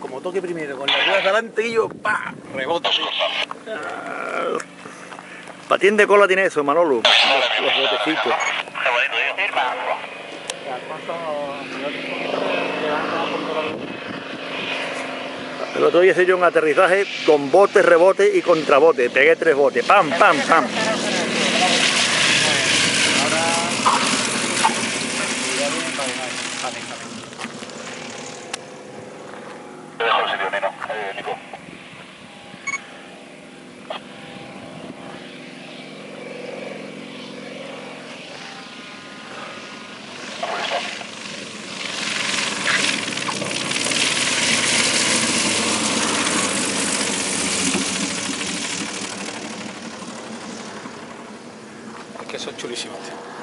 como toque primero con la rueda delante y yo, pa, rebota. Ah. Patín de cola tiene eso, Manolo. Los, botecitos. El otro día hice yo un aterrizaje con bote, rebote y contrabote. Pegué tres botes. Pam, pam, pam. Sitio, Nino. Eh, Nico. Ahí está. Es